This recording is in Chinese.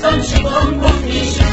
咱吃光光的心